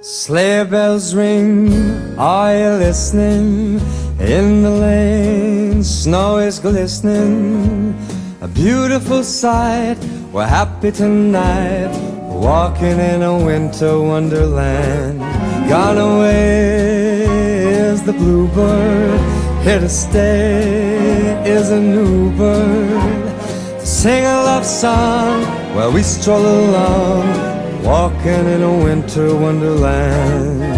Sleigh bells ring, are you listening? In the lane, snow is glistening. A beautiful sight, we're happy tonight. Walking in a winter wonderland. Gone away is the bluebird, here to stay is a new bird. Sing a love song while we stroll along walking in a winter wonderland.